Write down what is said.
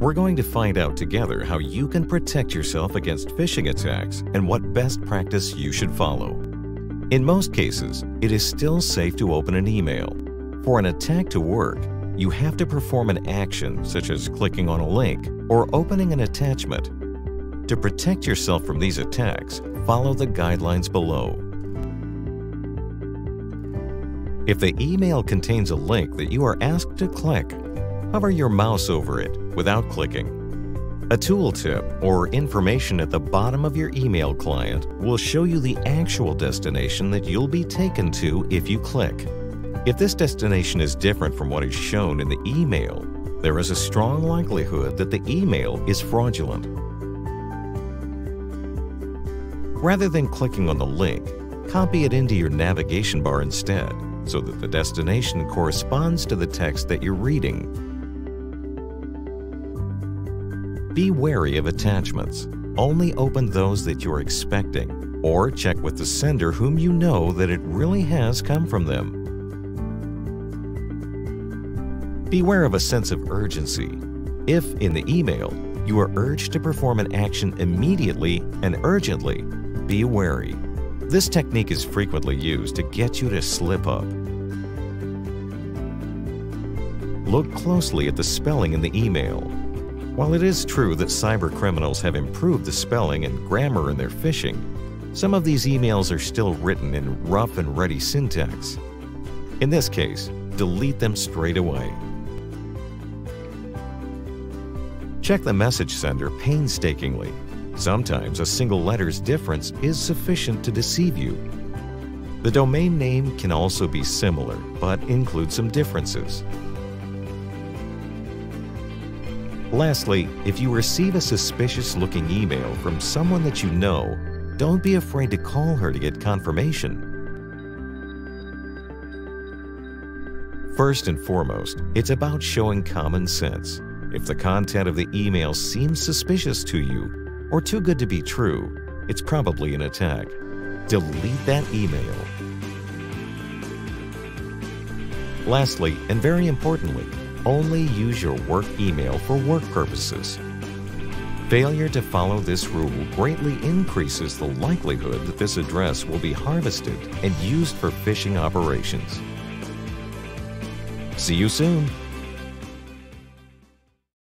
We're going to find out together how you can protect yourself against phishing attacks and what best practice you should follow. In most cases, it is still safe to open an email. For an attack to work, you have to perform an action such as clicking on a link or opening an attachment. To protect yourself from these attacks, follow the guidelines below. If the email contains a link that you are asked to click, hover your mouse over it without clicking. A tooltip or information at the bottom of your email client will show you the actual destination that you'll be taken to if you click. If this destination is different from what is shown in the email, there is a strong likelihood that the email is fraudulent. Rather than clicking on the link, copy it into your navigation bar instead so that the destination corresponds to the text that you're reading. Be wary of attachments. Only open those that you're expecting, or check with the sender whom you know that it really has come from them. Beware of a sense of urgency. If, in the email, you are urged to perform an action immediately and urgently, be wary. This technique is frequently used to get you to slip up. Look closely at the spelling in the email. While it is true that cyber criminals have improved the spelling and grammar in their phishing, some of these emails are still written in rough and ready syntax. In this case, delete them straight away. Check the message sender painstakingly Sometimes a single letter's difference is sufficient to deceive you. The domain name can also be similar, but include some differences. Lastly, if you receive a suspicious-looking email from someone that you know, don't be afraid to call her to get confirmation. First and foremost, it's about showing common sense. If the content of the email seems suspicious to you, or too good to be true, it's probably an attack. Delete that email. Lastly, and very importantly, only use your work email for work purposes. Failure to follow this rule greatly increases the likelihood that this address will be harvested and used for phishing operations. See you soon!